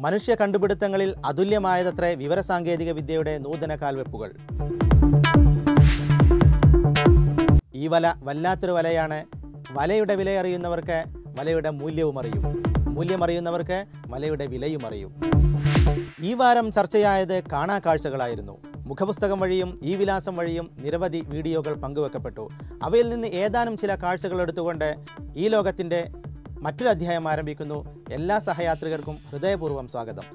മനുഷ്യ കണ്ടുപിടുത്തങ്ങളിൽ അതുല്യമായതത്രേ വിവരസാങ്കേതിക വിദ്യയുടെ നൂതന കാൽവെപ്പുകൾ. ഈ വല വല്ലാത്തൊരു വലയാണ്. വലയുടെ വില അറിയുന്നവർക്ക് വലയുടെ മൂല്യവും അറിയും മൂല്യമറിയുന്നവർക്ക് വലയുടെ വിലയും അറിയും ഈ വാരം ചർച്ചയായത് കാണാ കാഴ്ചകളായിരുന്നു മുഖപുസ്തകം വഴിയും ഈ വിലാസം വഴിയും നിരവധി വീഡിയോകൾ പങ്കുവെക്കപ്പെട്ടു. അവയിൽ നിന്ന് ഏതാനും ചില കാഴ്ചകൾ എടുത്തുകൊണ്ട് ഈ ലോകത്തിന്റെ മറ്റൊരു അധ്യായം ആരംഭിക്കുന്നു. എല്ലാ സഹയാത്രികർക്കും ഹൃദയപൂർവം സ്വാഗതം.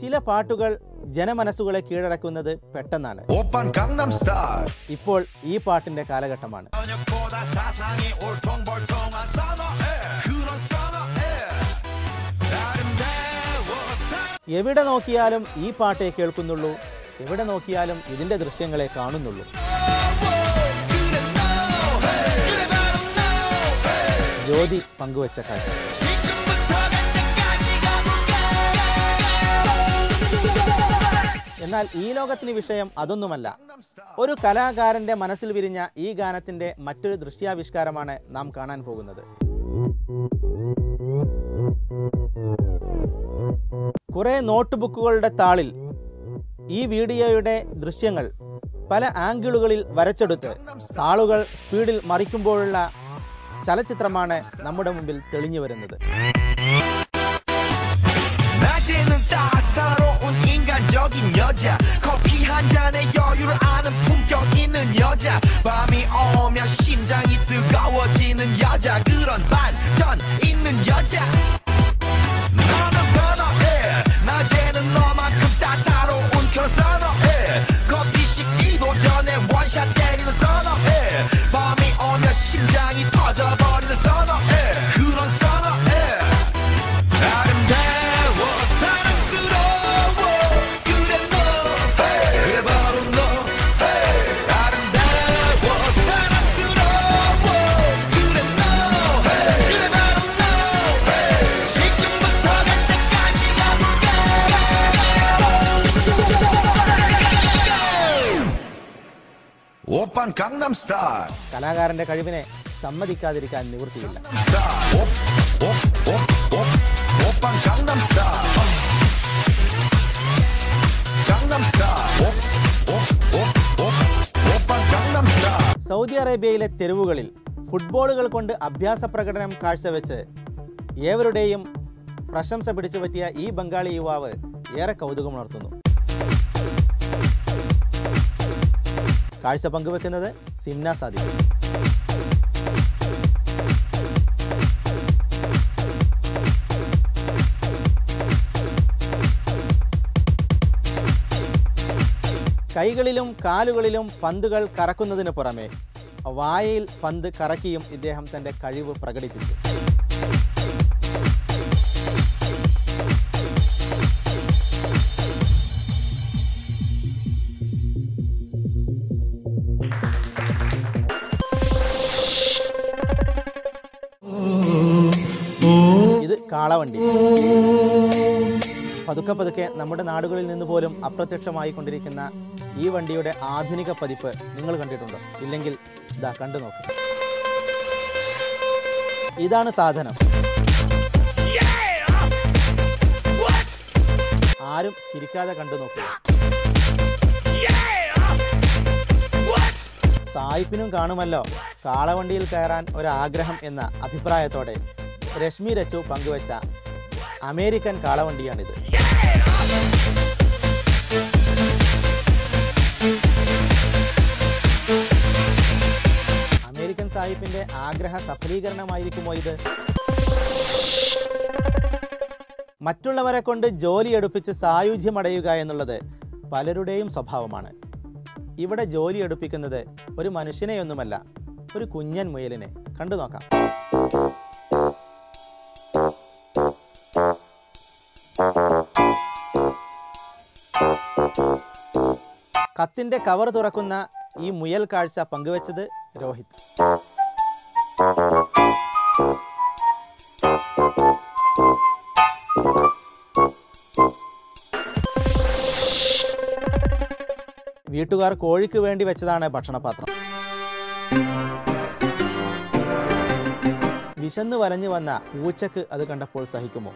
ചില പാട്ടുകൾ ജനമനസ്സുകളെ കീഴടക്കുന്നത് പെട്ടെന്നാണ്. ഇപ്പോൾ ഈ പാട്ടിന്റെ കാലഘട്ടമാണ്. എവിടെ നോക്കിയാലും ഈ പാട്ടേ കേൾക്കുന്നുള്ളൂ. എവിടെ നോക്കിയാലും ഇതിന്റെ ദൃശ്യങ്ങളെ കാണുന്നുള്ളൂ. ജ്യോതി പങ്കുവച്ച കാഴ്ച. എന്നാൽ ഈ ലോകത്തിന് വിഷയം അതൊന്നുമല്ല. ഒരു കലാകാരന്റെ മനസ്സിൽ വിരിഞ്ഞ ഈ ഗാനത്തിന്റെ മറ്റൊരു ദൃശ്യാവിഷ്കാരമാണ് നാം കാണാൻ പോകുന്നത്. കുറെ നോട്ട് ബുക്കുകളുടെ താളിൽ ഈ വീഡിയോയുടെ ദൃശ്യങ്ങൾ പല ആംഗിളുകളിൽ വരച്ചെടുത്ത് താളുകൾ സ്പീഡിൽ മറിക്കുമ്പോഴുള്ള ചലച്ചിത്രമാണ് നമ്മുടെ മുമ്പിൽ തെളിഞ്ഞു വരുന്നത്. കലാകാരന്റെ കഴിവിനെ സമ്മതിക്കാതിരിക്കാൻ നിവൃത്തിയില്ല. സൗദി അറേബ്യയിലെ തെരുവുകളിൽ ഫുട്ബോളുകൾ കൊണ്ട് അഭ്യാസ പ്രകടനം കാഴ്ചവെച്ച് ഏവരുടെയും പ്രശംസ പിടിച്ചുപറ്റിയ ഈ ബംഗാളി യുവാവ് ഏറെ കൗതുകമുണർത്തുന്നു. കാഴ്ച പങ്കുവെക്കുന്നത് സിംന സാദിഖ്. കൈകളിലും കാലുകളിലും പന്തുകൾ കറക്കുന്നതിന് പുറമെ വായയിൽ പന്ത് കറക്കിയും ഇദ്ദേഹം തന്റെ കഴിവ് പ്രകടിപ്പിച്ചു. കാളവണ്ടി പതുക്കെ പതുക്കെ നമ്മുടെ നാടുകളിൽ നിന്ന് പോലും അപ്രത്യക്ഷമായി കൊണ്ടിരിക്കുന്ന ഈ വണ്ടിയുടെ ആധുനിക പതിപ്പ് നിങ്ങൾ കണ്ടിട്ടുണ്ടോ? ഇല്ലെങ്കിൽ ഇതാ കണ്ടു നോക്കുക ഇതാണ് സാധനം. ആരും ചിരിക്കാതെ കണ്ടു നോക്കുക സായിപ്പിനും കാണുമല്ലോ കാളവണ്ടിയിൽ കയറാൻ ഒരാഗ്രഹം എന്ന അഭിപ്രായത്തോടെ. രശ്മി രച്ചു പങ്കുവച്ച അമേരിക്കൻ കാളവണ്ടിയാണിത്. അമേരിക്കൻ സാഹിബിന്റെ ആഗ്രഹ സഫലീകരണമായിരിക്കുമോ ഇത്? മറ്റുള്ളവരെ കൊണ്ട് ജോലി എടുപ്പിച്ച് സായുജ്യമടയുക എന്നുള്ളത് പലരുടെയും സ്വഭാവമാണ്. ഇവിടെ ജോലി എടുപ്പിക്കുന്നത് ഒരു മനുഷ്യനെയൊന്നുമല്ല ഒരു കുഞ്ഞൻ മുയലിനെ. കണ്ടു നോക്കാം കത്തിന്റെ കവർ തുറക്കുന്ന ഈ മുയൽ കാഴ്ച പങ്കുവച്ചത് രോഹിത്. വീട്ടുകാർ കോഴിക്ക് വേണ്ടി വെച്ചതാണ് ഭക്ഷണപാത്രം. വിശന്ന് വലഞ്ഞു വന്ന പൂച്ചക്ക് അത് കണ്ടപ്പോൾ സഹിക്കുമോ?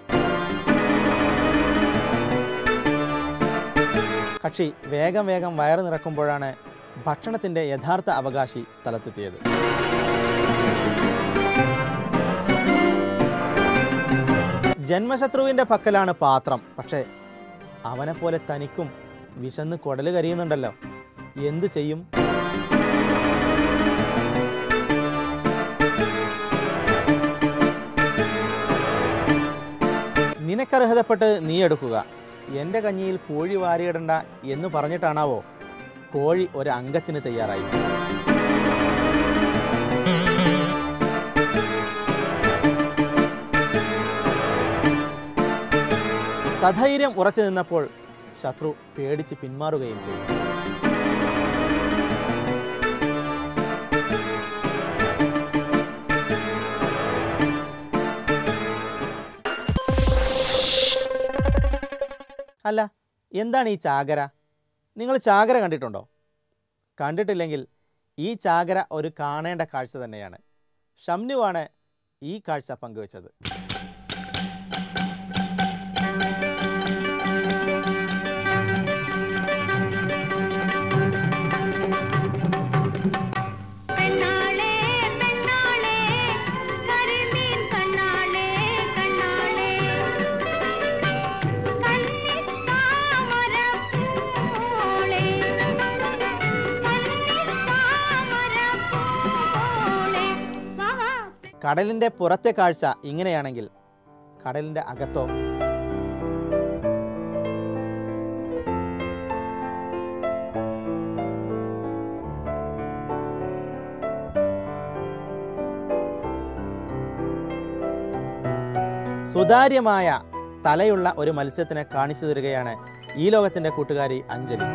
കക്ഷി വേഗം വേഗം വയറ് നിറക്കുമ്പോഴാണ് ഭക്ഷണത്തിന്റെ യഥാർത്ഥ അവകാശി സ്ഥലത്തെത്തിയത്. ജന്മശത്രുവിന്റെ പക്കലാണ് പാത്രം. പക്ഷേ അവനെപ്പോലെ തനിക്കും വിശന്ന് കുടൽ കരിയുന്നുണ്ടല്ലോ. എന്തു ചെയ്യും? നിനക്കർഹതപ്പെട്ട് നീ എടുക്കുക. എന്റെ കഞ്ഞിയിൽ പൂഴി വാരിയിടണ്ട എന്ന് പറഞ്ഞിട്ടാണാവോ? കോഴി ഒരു അംഗത്തിന് തയ്യാറായി. സധൈര്യം ഉറച്ചു നിന്നപ്പോൾ ശത്രു പേടിച്ച് പിന്മാറുകയും ചെയ്തു. അല്ല എന്താണ് ഈ ചാകര? നിങ്ങൾ ചാകര കണ്ടിട്ടുണ്ടോ? കണ്ടിട്ടില്ലെങ്കിൽ ഈ ചാകര ഒരു കാണേണ്ട കാഴ്ച തന്നെയാണ്. ഷംനുവാണ് ഈ കാഴ്ച പങ്കുവച്ചത്. കടലിന്റെ പുറത്തെ കാഴ്ച ഇങ്ങനെയാണെങ്കിൽ കടലിന്റെ അകത്തോ? സുതാര്യമായ തലയുള്ള ഒരു മത്സ്യത്തിനെ കാണിച്ചു തരികയാണ് ഈ ലോകത്തിന്റെ കൂട്ടുകാരി അഞ്ജലി.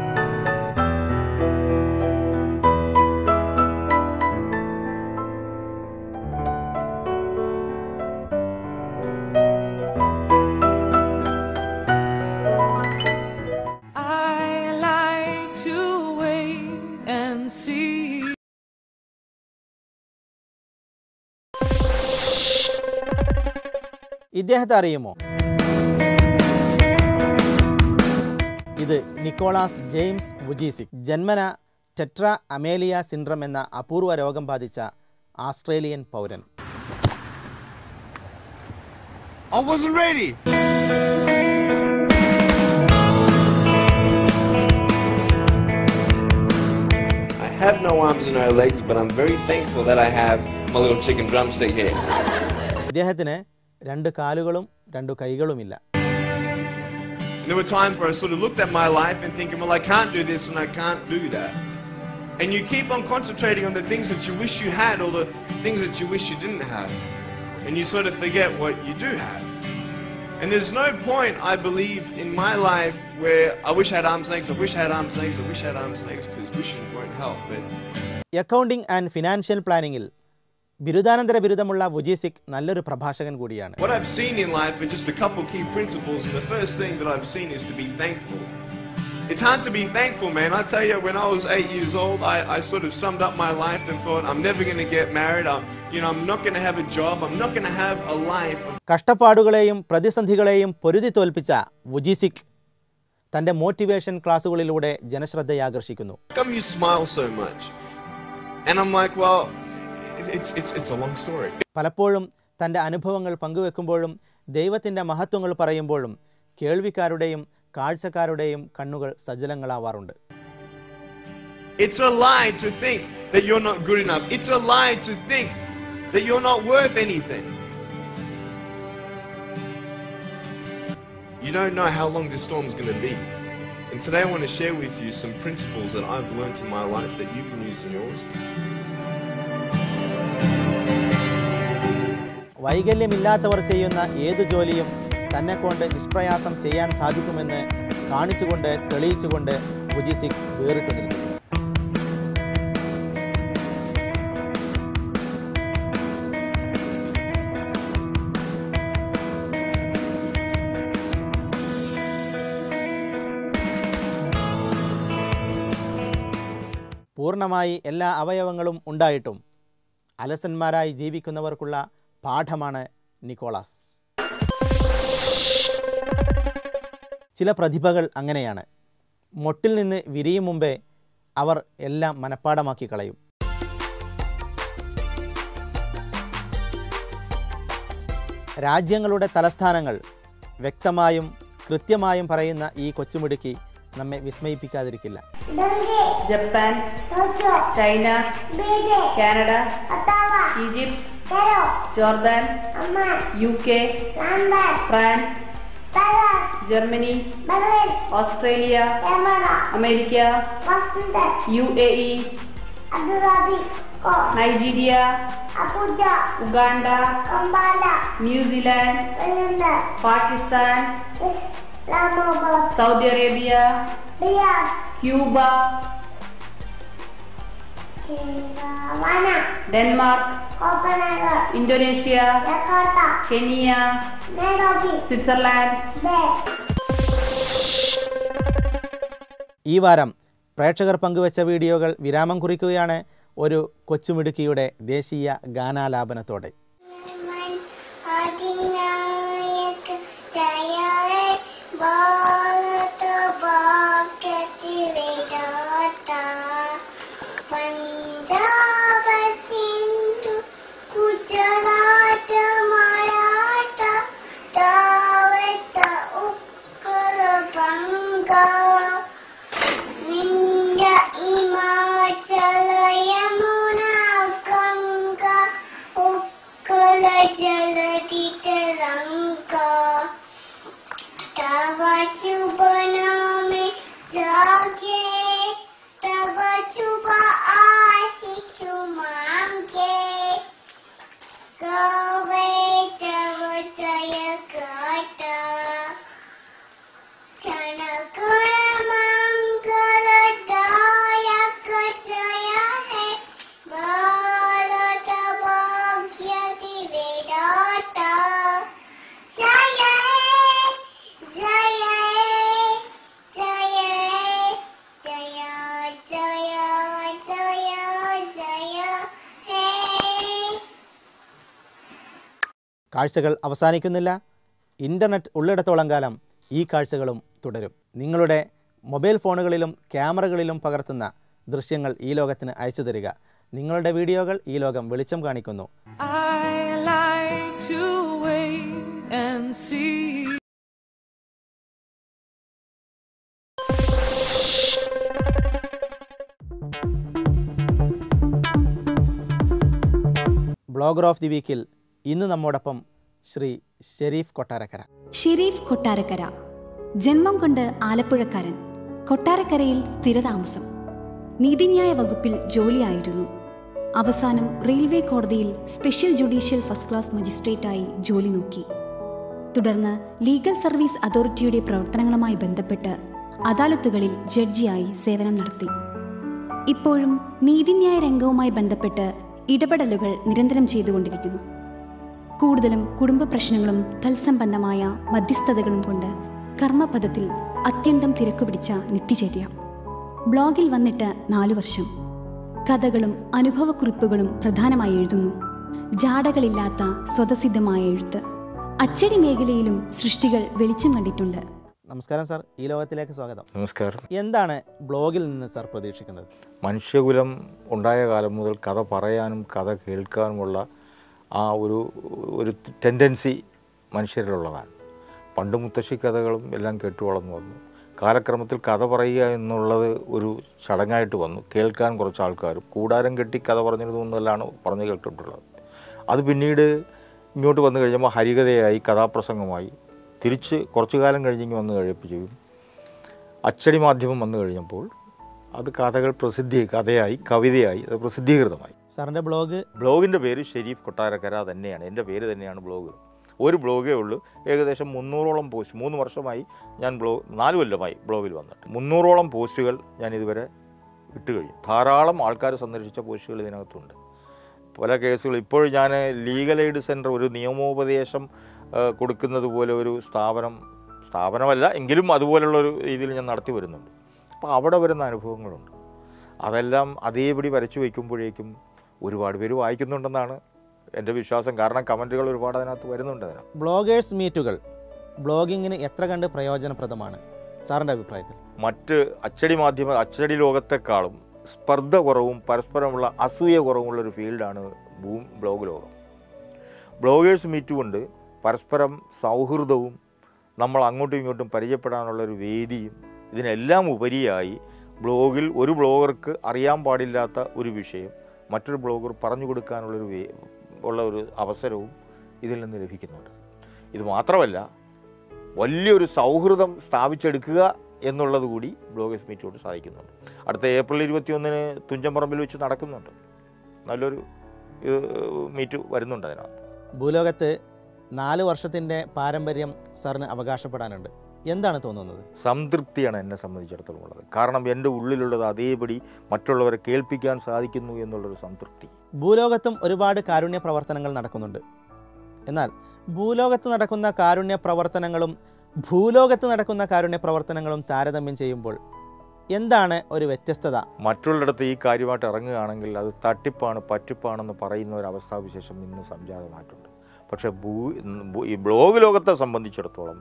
ഇദ്ദേഹത്തെ അറിയുമോ? ഇത് നിക്കോളാസ് ജെയിംസ് വുജീസിക്. ജന്മന ടെട്ര അമേലിയ സിൻഡ്രം എന്ന അപൂർവ രോഗം ബാധിച്ച ആസ്ട്രേലിയൻ പൗരൻ. ഇദ്ദേഹത്തിന് ഇദ്ദേഹത്തിന് രണ്ട് കാലുകളും രണ്ട് കൈകളുമില്ല And there were times where I sort of looked at my life and thinking, well, I can't do this and I can't do that. And you keep on concentrating on the things that you wish you had or the things that you wish you didn't have. And you sort of forget what you do have. And there's no point, I believe, in my life where I wish I had arms and legs, I wish I had arms and legs, I wish I had arms and legs, because wishing won't help. But accounting and financial പ്ലാനിങ്ങിൽ ബിരുദാനന്തര ബിരുദമുള്ള വുജീസിക് നല്ലൊരു പ്രഭാഷകൻ കൂടിയാണ് What I've seen in life are just a couple key principles, and the first thing that I've seen is to be thankful. It's hard to be thankful, man. I tell you, when I was eight years old, I, I sort of summed up my life and thought, I'm never going to get married. I'm, you know, I'm not going to have a job. I'm not going to have a life. കഷ്ടപ്പാടുകളെയും പ്രതിസന്ധികളെയും പൊരുതി തോൽപ്പിച്ച Vujicic തന്റെ motivation ക്ലാസുകളിലൂടെ ജനശ്രദ്ധയാകർഷിക്കുന്നു come you smile so much? And I'm like, well, പലപ്പോഴും തൻ്റെ അനുഭവങ്ങൾ പങ്കുവെക്കുമ്പോഴും ദൈവത്തിൻ്റെ മഹത്വങ്ങൾ പറയുമ്പോഴും കേൾവിക്കാരുടെയും കാഴ്ചക്കാരുടെയും കണ്ണുകൾ സജലങ്ങളാവാറുണ്ട് It's a lie to think that you're not good enough. It's a lie to think that you're not worth anything. You don't know how long this storm's going to be. And today I want to share with you some principles that I've learned in my life that you can use in yours. വൈകല്യമില്ലാത്തവർ ചെയ്യുന്ന ഏതു ജോലിയും തന്നെ കൊണ്ട് നിഷ്പ്രയാസം ചെയ്യാൻ സാധിക്കുമെന്ന് കാണിച്ചുകൊണ്ട് തെളിയിച്ചുകൊണ്ട് പുജിസിക് വേറിട്ടു നിൽക്കുന്നു പൂർണമായി എല്ലാ അവയവങ്ങളും ഉണ്ടായിട്ടും അലസന്മാരായി ജീവിക്കുന്നവർക്കുള്ള പാഠമാണ് നിക്കോളാസ്. ചില പ്രതിഭകൾ അങ്ങനെയാണ്. മൊട്ടിൽ നിന്ന് വിരിയും മുമ്പേ അവർ എല്ലാം മനഃപ്പാടമാക്കി കളയും. രാജ്യങ്ങളുടെ തലസ്ഥാനങ്ങൾ വ്യക്തമായും കൃത്യമായും പറയുന്ന ഈ കൊച്ചുമിടുക്കി നമ്മെ വിസ്മയിപ്പിക്കാതിരിക്കില്ല. Japan China Canada Egypt, Peru, Jordan, Amman, UK, London, France, Paris, Germany, Berlin, Australia, Canada, America, Washington, UAE, Abu Dhabi, Nigeria, Abuja, Uganda, Kampala, New Zealand, Canada, Pakistan, Islamabad, Saudi Arabia, Riyadh, Cuba, Denmark Indonesia Kenya Switzerland. ഈ വാരം പ്രേക്ഷകർ പങ്കുവച്ച വീഡിയോകൾ വിരാമം കുറിക്കുകയാണ് ഒരു കൊച്ചുമിടുക്കിയുടെ ദേശീയ ഗാനാലാപനത്തോടെ. What you burn കാഴ്ചകൾ അവസാനിക്കുന്നില്ല. ഇന്റർനെറ്റ് ഉള്ളിടത്തോളം കാലം ഈ കാഴ്ചകളും തുടരും. നിങ്ങളുടെ മൊബൈൽ ഫോണുകളിലും ക്യാമറകളിലും പകർത്തുന്ന ദൃശ്യങ്ങൾ ഈ ലോകത്തിന് അയച്ചു തരിക. നിങ്ങളുടെ വീഡിയോകൾ ഈ ലോകം വെളിച്ചം കാണിക്കുന്നു. ബ്ലോഗർ ഓഫ് ദി വീക്കിൽ ഇന്ന് നമ്മോടൊപ്പം ശ്രീ ഷെരീഫ് കൊട്ടാരക്കര. ഷെരീഫ് കൊട്ടാരക്കര. ജന്മം കൊണ്ട് ആലപ്പുഴക്കാരൻ. കൊട്ടാരക്കരയിൽ സ്ഥിരതാമസം. നീതിന്യായ വകുപ്പിൽ ജോലിയായിരുന്നു. അവസാനം റെയിൽവേ കോടതിയിൽ സ്പെഷ്യൽ ജുഡീഷ്യൽ ഫസ്റ്റ് ക്ലാസ് മജിസ്ട്രേറ്റായി ജോലി നോക്കി. തുടർന്ന് ലീഗൽ സർവീസ് അതോറിറ്റിയുടെ പ്രവർത്തനങ്ങളുമായി ബന്ധപ്പെട്ട് അദാലത്തുകളിൽ ജഡ്ജിയായി സേവനം നടത്തി. ഇപ്പോഴും നീതിന്യായ രംഗവുമായി ബന്ധപ്പെട്ട് ഇടപെടലുകൾ നിരന്തരം ചെയ്തുകൊണ്ടിരിക്കുന്നു. കൂടുതലും കുടുംബ പ്രശ്നങ്ങളും തത്സംബന്ധമായ മധ്യസ്ഥതകളും കൊണ്ട് കർമ്മപഥത്തിൽ അത്യന്തം തിരക്കുപിടിച്ച നിത്യചര്യ. ബ്ലോഗിൽ വന്നിട്ട് നാലു വർഷം. കഥകളും അനുഭവക്കുറിപ്പുകളും പ്രധാനമായി എഴുതുന്നു. ജാടകളില്ലാത്ത സ്വതസിദ്ധമായ എഴുത്ത്. അച്ചടി മേഖലയിലും സൃഷ്ടികൾ വെളിച്ചം കണ്ടിട്ടുണ്ട്. നമസ്കാരം സാർ. ഈ ലോകത്തിലേക്ക് സ്വാഗതം. നമസ്കാരം. എന്താണ് ബ്ലോഗിൽ നിന്ന് സാർ പ്രതീക്ഷിക്കുന്നത്? മനുഷ്യകുലം ഉണ്ടായ കാലം മുതൽ കഥ പറയാനും കഥ കേൾക്കാനുമുള്ള ആ ഒരു ഒരു ടെൻഡൻസി മനുഷ്യരിലുള്ളതാണ്. പണ്ട് മുത്തശ്ശി കഥകളും എല്ലാം കേട്ടു വളർന്നു വന്നു. കാലക്രമത്തിൽ കഥ പറയുക എന്നുള്ളത് ഒരു ചടങ്ങായിട്ട് വന്നു. കേൾക്കാൻ കുറച്ച് ആൾക്കാരും കൂടാരം കെട്ടി കഥ പറഞ്ഞിരുന്നു എന്നെല്ലാം പറഞ്ഞു കേട്ടിട്ടുള്ളത്. അത് പിന്നീട് ഇങ്ങോട്ട് വന്നു കഴിഞ്ഞപ്പോൾ ഹരികഥയായി കഥാപ്രസംഗമായി തിരിച്ച് കുറച്ചു കാലം കഴിഞ്ഞെങ്കിൽ വന്നു കഴിപ്പിച്ചു അച്ചടി മാധ്യമം വന്നു കഴിഞ്ഞപ്പോൾ അത് കഥകൾ പ്രസിദ്ധി കഥയായി കവിതയായി അത് പ്രസിദ്ധീകൃതമായി. സാറിന്റെ ബ്ലോഗ്? ബ്ലോഗിന്റെ പേര് ഷെരീഫ് കൊട്ടാരക്കര തന്നെയാണ്. എന്റെ പേര് തന്നെയാണ് ബ്ലോഗ്. ഒരു ബ്ലോഗേ ഉള്ളൂ. ഏകദേശം മുന്നൂറോളം പോസ്റ്റ് മൂന്ന് വർഷമായി ഞാൻ ബ്ലോഗ് നാല് കൊല്ലമായി ബ്ലോഗിൽ വന്നിട്ട്. മുന്നൂറോളം പോസ്റ്റുകൾ ഞാൻ ഇതുവരെ ഇട്ട് കഴിഞ്ഞു. ധാരാളം ആൾക്കാർ സന്ദർശിച്ച പോസ്റ്റുകൾ ഇതിനകത്തുണ്ട്. പല കേസുകൾ. ഇപ്പോൾ ഞാൻ ലീഗൽ എയ്ഡ് സെന്റർ ഒരു നിയമോപദേശം കൊടുക്കുന്നത് പോലെ ഒരു സ്ഥാപനം സ്ഥാപനമല്ല എങ്കിലും അതുപോലുള്ള ഒരു രീതിയിൽ ഞാൻ നടത്തി വരുന്നുണ്ട്. അപ്പോൾ അവിടെ വരുന്ന അനുഭവങ്ങളുണ്ട്. അതെല്ലാം അതേപടി വരച്ചു വയ്ക്കുമ്പോഴേക്കും ഒരുപാട് പേര് വായിക്കുന്നുണ്ടെന്നാണ് എന്റെ വിശ്വാസം. കാരണം കമന്റുകൾ ഒരുപാട് അതിനകത്ത് വരുന്നുണ്ട് അതിനകത്ത്. ബ്ലോഗേഴ്സ് മീറ്റുകൾ ബ്ലോഗിങ്ങിന് എത്ര കണ്ട് പ്രയോജനപ്രദമാണ്? സാറിന്റെ അഭിപ്രായത്തിൽ. മറ്റ് അച്ചടി മാധ്യമ അച്ചടി ലോകത്തെക്കാളും സ്പർദ്ധ കുറവും പരസ്പരമുള്ള അസൂയ കുറവുമുള്ള ഒരു ഫീൽഡാണ് ഭൂം ബ്ലോഗ് ലോകം. ബ്ലോഗേഴ്സ് മീറ്റ് കൊണ്ട് പരസ്പരം സൗഹൃദവും നമ്മൾ അങ്ങോട്ടും ഇങ്ങോട്ടും പരിചയപ്പെടാനുള്ളൊരു വേദിയും ഇതിനെല്ലാം ഉപരിയായി ബ്ലോഗിൽ ഒരു ബ്ലോഗർക്ക് അറിയാൻ പാടില്ലാത്ത ഒരു വിഷയം മറ്റൊരു ബ്ലോഗർ പറഞ്ഞു കൊടുക്കാനുള്ളൊരു വേ ഉള്ള ഒരു അവസരവും ഇതിൽ നിന്ന് ലഭിക്കുന്നുണ്ട്. ഇത് മാത്രമല്ല വലിയൊരു സൗഹൃദം സ്ഥാപിച്ചെടുക്കുക എന്നുള്ളത് കൂടി ബ്ലോഗേഴ്സ് മീറ്റോട് സാധിക്കുന്നുണ്ട്. അടുത്ത ഏപ്രിൽ ഇരുപത്തിയൊന്നിന് തുഞ്ചമ്പറമ്പിൽ വെച്ച് നടക്കുന്നുണ്ട്. നല്ലൊരു മീറ്റ് വരുന്നുണ്ട് അതിനകത്ത്. ഭൂലോകത്ത് നാല് വർഷത്തിന്റെ പാരമ്പര്യം സാറിന് അവകാശപ്പെടാനുണ്ട്. എന്താണ് തോന്നുന്നത്? സംതൃപ്തിയാണ് എന്നെ സംബന്ധിച്ചിടത്തോളം ഉള്ളത്. കാരണം എന്റെ ഉള്ളിലുള്ളത് അതേപടി മറ്റുള്ളവരെ കേൾപ്പിക്കാൻ സാധിക്കുന്നു എന്നുള്ളൊരു സംതൃപ്തി. ഭൂലോകത്തും ഒരുപാട് കാരുണ്യ പ്രവർത്തനങ്ങൾ നടക്കുന്നുണ്ട്. എന്നാൽ ഭൂലോകത്ത് നടക്കുന്ന കാരുണ്യ പ്രവർത്തനങ്ങളും ഭൂലോകത്ത് നടക്കുന്ന കാരുണ്യ പ്രവർത്തനങ്ങളും താരതമ്യം ചെയ്യുമ്പോൾ എന്താണ് ഒരു വ്യത്യസ്തത? മറ്റുള്ളിടത്ത് ഈ കാര്യമായിട്ട് ഇറങ്ങുകയാണെങ്കിൽ അത് തട്ടിപ്പാണ് പറ്റിപ്പാണെന്ന് പറയുന്ന ഒരു അവസ്ഥാവിശേഷം ഇന്ന് സംജാതമായിട്ടുണ്ട്. പക്ഷേ ഭൂ ഈ ബ്ലോഗ് ലോകത്തെ സംബന്ധിച്ചിടത്തോളം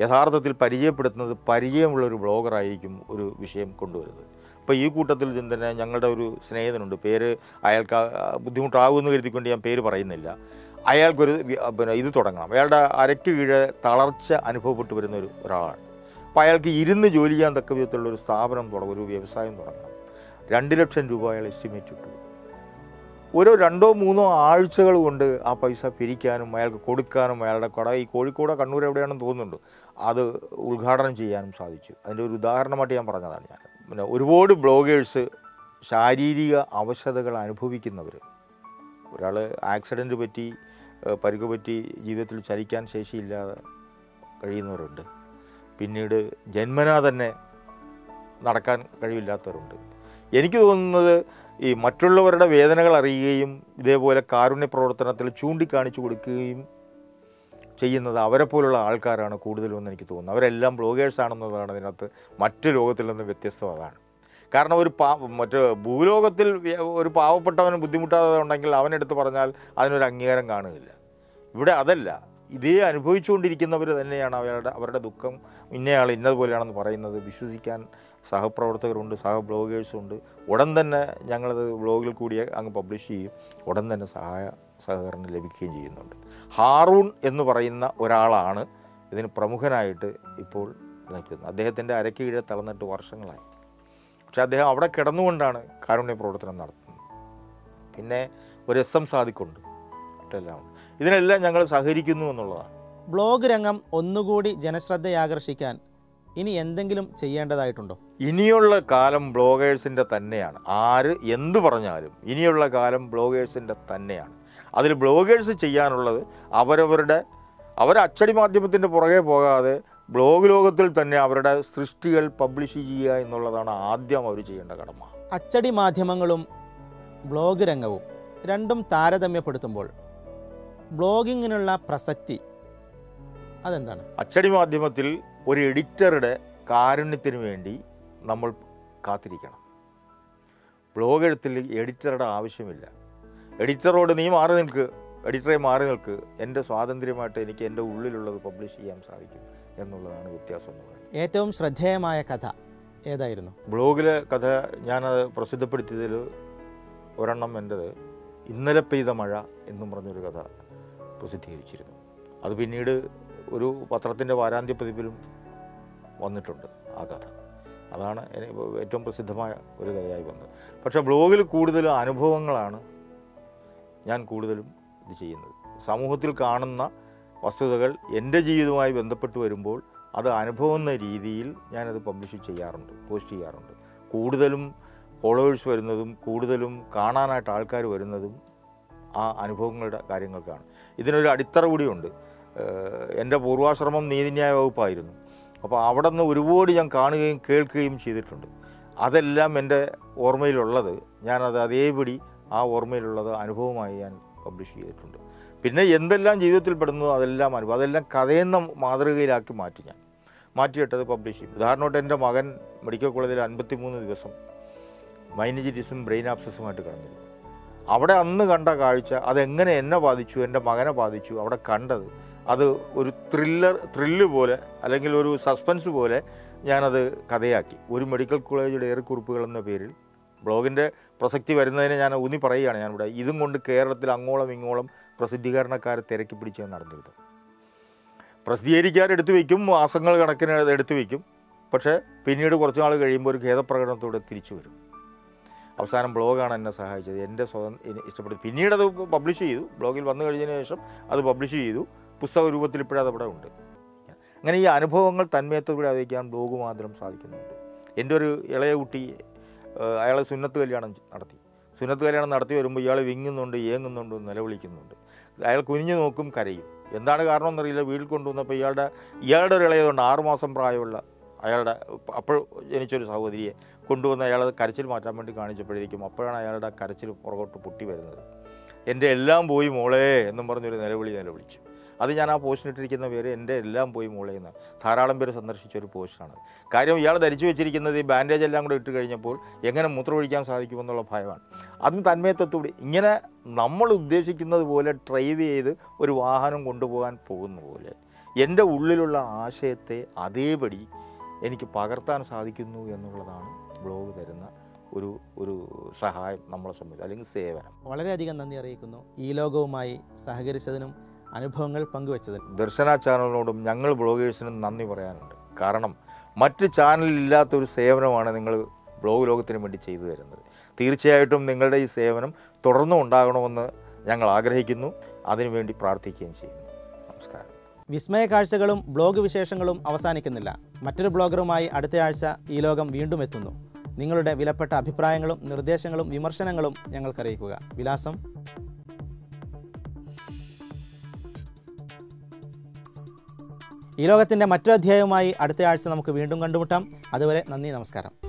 യഥാർത്ഥത്തിൽ പരിചയപ്പെടുത്തുന്നത് പരിചയമുള്ള ഒരു ബ്ലോഗറായിരിക്കും ഒരു വിഷയം കൊണ്ടുവരുന്നത്. ഇപ്പോൾ ഈ കൂട്ടത്തിൽ തന്നെ ഞങ്ങളുടെ ഒരു സ്നേഹിതനുണ്ട്. പേര് അയാൾക്ക് ബുദ്ധിമുട്ടാകുമെന്ന് കരുതിക്കൊണ്ട് ഞാൻ പേര് പറയുന്നില്ല. അയാൾക്കൊരു പിന്നെ ഇത് തുടങ്ങണം. അയാളുടെ അരയ്ക്ക് കീഴെ തളർച്ച അനുഭവപ്പെട്ടു വരുന്ന ഒരു ഒരാളാണ്. അപ്പോൾ അയാൾക്ക് ഇരുന്ന് ജോലി ചെയ്യാൻ തക്ക വിധത്തിലുള്ള ഒരു സ്ഥാപനം തുടങ്ങും ഒരു വ്യവസായം തുടങ്ങണം. രണ്ട് ലക്ഷം രൂപ അയാൾ എസ്റ്റിമേറ്റ് ഇട്ടു. ഓരോ രണ്ടോ മൂന്നോ ആഴ്ചകൾ കൊണ്ട് ആ പൈസ പിരിക്കാനും അയാൾക്ക് കൊടുക്കാനും അയാളുടെ കട ഈ കോഴിക്കോട് കണ്ണൂർ എവിടെയാണെന്ന് തോന്നുന്നുണ്ട്. അത് ഉദ്ഘാടനം ചെയ്യാനും സാധിച്ചു. അതിന്റെ ഒരു ഉദാഹരണമായിട്ട് ഞാൻ പറഞ്ഞതാണ് ഞാൻ. പിന്നെ ഒരുപാട് ബ്ലോഗേഴ്സ് ശാരീരിക അവശതകൾ അനുഭവിക്കുന്നവർ ഒരാൾ ആക്സിഡന്റ് പറ്റി പരിക്ക് പറ്റി ജീവിതത്തിൽ ചലിക്കാൻ ശേഷിയില്ലാതെ കഴിയുന്നവരുണ്ട്. പിന്നീട് ജന്മനാ തന്നെ നടക്കാൻ കഴിവില്ലാത്തവരുണ്ട്. എനിക്ക് തോന്നുന്നത് ഈ മറ്റുള്ളവരുടെ വേദനകൾ അറിയുകയും ഇതേപോലെ കാരുണ്യ പ്രവർത്തനത്തിൽ ചൂണ്ടിക്കാണിച്ചു കൊടുക്കുകയും ചെയ്യുന്നത് അവരെ പോലുള്ള ആൾക്കാരാണ് കൂടുതലും എനിക്ക് തോന്നുന്നത് അവരെല്ലാം ബ്ലോഗേഴ്സ് ആണെന്നതാണ് അതിനകത്ത് മറ്റു ലോകത്തിൽ നിന്ന് വ്യത്യസ്തം അതാണ്. കാരണം ഒരു പാ മറ്റ് ഭൂലോകത്തിൽ ഒരു പാവപ്പെട്ടവന് ബുദ്ധിമുട്ടാതെ ഉണ്ടെങ്കിൽ അവനെടുത്ത് പറഞ്ഞാൽ അതിനൊരു അംഗീകാരം കാണുകയില്ല. ഇവിടെ അതല്ല. ഇതേ അനുഭവിച്ചുകൊണ്ടിരിക്കുന്നവർ തന്നെയാണ് അവരുടെ അവരുടെ ദുഃഖം ഇന്നയാൾ ഇന്നതുപോലെയാണെന്ന് പറയുന്നത്. വിശ്വസിക്കാൻ സഹപ്രവർത്തകരുണ്ട് സഹ ബ്ലോഗേഴ്സുണ്ട് ഉടൻ തന്നെ ഞങ്ങളത് ബ്ലോഗിൽ കൂടി അങ്ങ് പബ്ലിഷ് ചെയ്യും. ഉടൻ തന്നെ സഹായ സഹകരണം ലഭിക്കുകയും ചെയ്യുന്നുണ്ട്. ഹാറൂൺ എന്ന് പറയുന്ന ഒരാളാണ് ഇതിന് പ്രമുഖനായിട്ട് ഇപ്പോൾ നിൽക്കുന്നത്. അദ്ദേഹത്തിന്റെ അരക്ക് കീഴെ തളർന്നിട്ട് വർഷങ്ങളായി. പക്ഷേ അദ്ദേഹം അവിടെ കിടന്നുകൊണ്ടാണ് കാരുണ്യ പ്രവർത്തനം നടത്തുന്നത്. പിന്നെ ഒരു എസ് എം സാദിക്കുണ്ട്. മറ്റെല്ലാം ഇതിനെല്ലാം ഞങ്ങൾ സഹകരിക്കുന്നു എന്നുള്ളതാണ്. ബ്ലോഗ് രംഗം ഒന്നുകൂടി ജനശ്രദ്ധയാകർഷിക്കാൻ ഇനി എന്തെങ്കിലും ചെയ്യേണ്ടതായിട്ടുണ്ടോ? ഇനിയുള്ള കാലം ബ്ലോഗേഴ്സിന്റെ തന്നെയാണ്. ആര് എന്ത് പറഞ്ഞാലും ഇനിയുള്ള കാലം ബ്ലോഗേഴ്സിന്റെ തന്നെയാണ്. അതിൽ ബ്ലോഗേഴ്സ് ചെയ്യാനുള്ളത് അവരവരുടെ അവർ അച്ചടി മാധ്യമത്തിന്റെ പുറകെ പോകാതെ ബ്ലോഗ് ലോകത്തിൽ തന്നെ അവരുടെ സൃഷ്ടികൾ പബ്ലിഷ് ചെയ്യുക എന്നുള്ളതാണ് ആദ്യം അവർ ചെയ്യേണ്ട കടമ. അച്ചടി മാധ്യമങ്ങളും ബ്ലോഗ് രംഗവും രണ്ടും താരതമ്യപ്പെടുത്തുമ്പോൾ ബ്ലോഗിങ്ങിനുള്ള പ്രസക്തി അതെന്താണ്? അച്ചടി മാധ്യമത്തിൽ ഒരു എഡിറ്ററുടെ കാരുണ്യത്തിന് വേണ്ടി നമ്മൾ കാത്തിരിക്കണം. ബ്ലോഗ് എഴുത്തിൽ എഡിറ്ററുടെ ആവശ്യമില്ല. എഡിറ്ററോട് നീ മാറി നിൽക്ക്. എഡിറ്ററെ മാറി നിൽക്ക്. എന്റെ സ്വാതന്ത്ര്യമായിട്ട് എനിക്ക് എന്റെ ഉള്ളിലുള്ളത് പബ്ലിഷ് ചെയ്യാൻ സാധിക്കും എന്നുള്ളതാണ് വ്യത്യാസം എന്ന് പറയുന്നത്. ഏറ്റവും ശ്രദ്ധേയമായ കഥ ഏതായിരുന്നു? ബ്ലോഗിലെ കഥ ഞാനത് പ്രസിദ്ധപ്പെടുത്തിയതിൽ ഒരെണ്ണം എന്റെത്. ഇന്നലെ പെയ്ത മഴ എന്നും പറഞ്ഞൊരു കഥ. പ്രസിദ്ധീകരിച്ചിരുന്നു. അത് പിന്നീട് ഒരു പത്രത്തിന്റെ വാരാന്ത്യ പതിപ്പിലും വന്നിട്ടുണ്ട് ആ കഥ. അതാണ് ഏറ്റവും പ്രസിദ്ധമായ ഒരു കഥയായി വന്നത്. പക്ഷേ ബ്ലോഗിൽ കൂടുതൽ അനുഭവങ്ങളാണ് ഞാൻ കൂടുതലും ഇത് ചെയ്യുന്നത്. സമൂഹത്തിൽ കാണുന്ന വസ്തുതകൾ എന്റെ ജീവിതവുമായി ബന്ധപ്പെട്ട് വരുമ്പോൾ അത് അനുഭവം എന്ന രീതിയിൽ ഞാനത് പബ്ലിഷ് ചെയ്യാറുണ്ട് പോസ്റ്റ് ചെയ്യാറുണ്ട്. കൂടുതലും ഫോളോവേഴ്സ് വരുന്നതും കൂടുതലും കാണാനായിട്ട് ആൾക്കാർ വരുന്നതും ആ അനുഭവങ്ങളുടെ കാര്യങ്ങൾക്കാണ്. ഇതിനൊരു അടിത്തറ കൂടിയുണ്ട്. എന്റെ പൂർവാശ്രമം നീതിന്യായ വകുപ്പായിരുന്നു. അപ്പോൾ അവിടെ നിന്ന് ഒരുപാട് ഞാൻ കാണുകയും കേൾക്കുകയും ചെയ്തിട്ടുണ്ട്. അതെല്ലാം എന്റെ ഓർമ്മയിലുള്ളത്. ഞാനത് അതേപടി ആ ഓർമ്മയിലുള്ളത് അനുഭവമായി ഞാൻ പബ്ലിഷ് ചെയ്തിട്ടുണ്ട്. പിന്നെ എന്തെല്ലാം ജീവിതത്തിൽ പെടുന്നതോ അതെല്ലാം അനുഭവം അതെല്ലാം കഥയെന്ന മാതൃകയിലാക്കി മാറ്റി ഞാൻ. മാറ്റിയിട്ടത് പബ്ലിഷ് ചെയ്യും ഉദാഹരണമായിട്ട് എന്റെ മകൻ മെഡിക്കൽ കോളേജിൽ അൻപത്തി മൂന്ന് ദിവസം മൈനജിറ്റിസും ബ്രെയിൻ ആപ്സസുമായിട്ട് കിടന്നിരുന്നു. അവിടെ അന്ന് കണ്ട കാഴ്ച അതെങ്ങനെ എന്നെ ബാധിച്ചു എന്റെ മകനെ ബാധിച്ചു അവിടെ കണ്ടത്. അത് ഒരു ത്രില്ലർ ത്രില്ല് പോലെ അല്ലെങ്കിൽ ഒരു സസ്പെൻസ് പോലെ ഞാനത് കഥയാക്കി. ഒരു മെഡിക്കൽ കോളേജിലെ ഏറെക്കുറിപ്പുകൾ എന്ന പേരിൽ ബ്ലോഗിന്റെ പ്രസക്തി വരുന്നതിന് ഞാൻ ഊന്നി പറയുകയാണ് ഞാനിവിടെ. ഇതും കൊണ്ട് കേരളത്തിൽ അങ്ങോളം ഇങ്ങോളം പ്രസിദ്ധീകരണക്കാരെ തിരക്കി പിടിച്ച് നടന്നിരുന്നു. പ്രസിദ്ധീകരിക്കാൻ എടുത്തു വയ്ക്കും മാസങ്ങൾ കണക്കിന് എടുത്തു വയ്ക്കും. പക്ഷേ പിന്നീട് കുറച്ച് നാൾ കഴിയുമ്പോൾ ഒരു ഖേദപ്രകടനത്തോടെ തിരിച്ചു വരും. അവസാനം ബ്ലോഗാണ് എന്നെ സഹായിച്ചത്. എന്റെ സ്വന്തം ഇഷ്ടപ്പെട്ടു പിന്നീട് അത് പബ്ലിഷ് ചെയ്തു. ബ്ലോഗിൽ വന്നു കഴിഞ്ഞതിന് ശേഷം അത് പബ്ലിഷ് ചെയ്തു. പുസ്തക രൂപത്തിൽ ഇപ്പോഴത് അവിടെ ഉണ്ട്. അങ്ങനെ ഈ അനുഭവങ്ങൾ തന്മയത്തോടെ അറിയിക്കാൻ ബ്ലോഗ് മാത്രം സാധിക്കുന്നുണ്ട്. എന്റെ ഒരു ഇളയ കുട്ടി അയാളെ സുന്നത്ത് കല്യാണം നടത്തി. സുന്നത്ത് കല്യാണം നടത്തി വരുമ്പോൾ ഇയാൾ വിങ്ങുന്നുണ്ട് ഏങ്ങുന്നുണ്ട് നിലവിളിക്കുന്നുണ്ട്. അയാൾ കുനിഞ്ഞു നോക്കും കരയും. എന്താണ് കാരണം എന്നറിയില്ല വീട്ടിൽ കൊണ്ടുവന്നപ്പോൾ ഇയാളുടെ ഇയാളുടെ ഒരു ഇളയതുകൊണ്ട് ആറുമാസം പ്രായമുള്ള അയാളുടെ അപ്പോൾ ജനിച്ചൊരു സഹോദരിയെ കൊണ്ടുവന്ന് അയാളത് കരച്ചിൽ മാറ്റാൻ വേണ്ടി കാണിച്ചപ്പോഴേക്കും അപ്പോഴാണ് അയാളുടെ കരച്ചിൽ പുറകോട്ട് പൊട്ടി വരുന്നത്. എന്റെ എല്ലാം പോയി മോളെ എന്നും പറഞ്ഞൊരു നിലവിളി നിലവിളിച്ചു അത് ഞാൻ ആ പോസ്റ്റിനിട്ടിരിക്കുന്ന പേര് എന്റെ എല്ലാം പോയി മോളെ എന്ന്. ധാരാളം പേര് സന്ദർശിച്ച ഒരു പോസ്റ്റാണ്. കാര്യം ഇയാൾ ധരിച്ചു വെച്ചിരിക്കുന്നത് ഈ ബാൻഡേജ് എല്ലാം കൂടെ ഇട്ട് കഴിഞ്ഞപ്പോൾ എങ്ങനെ മൂത്രമൊഴിക്കാൻ സാധിക്കുമെന്നുള്ള ഭയമാണ്. അതും തന്മയത്വത്തോടെ ഇങ്ങനെ നമ്മൾ ഉദ്ദേശിക്കുന്നത് പോലെ ഡ്രൈവ് ചെയ്ത് ഒരു വാഹനം കൊണ്ടുപോകാൻ പോകുന്ന പോലെ എന്റെ ഉള്ളിലുള്ള ആശയത്തെ അതേപടി എനിക്ക് പകർത്താൻ സാധിക്കുന്നു എന്നുള്ളതാണ് ബ്ലോഗ് തരുന്ന ഒരു ഒരു സഹായം നമ്മളെ സംബന്ധിച്ച് അല്ലെങ്കിൽ സേവനം. വളരെയധികം നന്ദി അറിയിക്കുന്നു. ഈ ലോകവുമായി സഹകരിച്ചതിനും അനുഭവങ്ങൾ പങ്കുവച്ചതിനും. ദർശന ചാനലിനോടും ഞങ്ങൾ ബ്ലോഗേഴ്സിനും നന്ദി പറയാനുണ്ട്. കാരണം മറ്റ് ചാനലില്ലാത്തൊരു സേവനമാണ് നിങ്ങൾ ബ്ലോഗ് ലോകത്തിന് വേണ്ടി ചെയ്തു തരുന്നത്. തീർച്ചയായിട്ടും നിങ്ങളുടെ ഈ സേവനം തുടർന്നും ഉണ്ടാകണമെന്ന് ഞങ്ങൾ ആഗ്രഹിക്കുന്നു. അതിനുവേണ്ടി പ്രാർത്ഥിക്കുകയും ചെയ്യുന്നു. നമസ്കാരം. വിസ്മയ കാഴ്ചകളും ബ്ലോഗ് വിശേഷങ്ങളും അവസാനിക്കുന്നില്ല. മറ്റൊരു ബ്ലോഗറുമായി അടുത്തയാഴ്ച ഈ ലോകം വീണ്ടും എത്തുന്നു. നിങ്ങളുടെ വിലപ്പെട്ട അഭിപ്രായങ്ങളും നിർദ്ദേശങ്ങളും വിമർശനങ്ങളും ഞങ്ങൾക്കറിയിക്കുക. വിലാസം. ഈ ലോകത്തിന്റെ മറ്റൊരു അധ്യായവുമായി അടുത്തയാഴ്ച നമുക്ക് വീണ്ടും കണ്ടുമുട്ടാം. അതുവരെ നന്ദി നമസ്കാരം.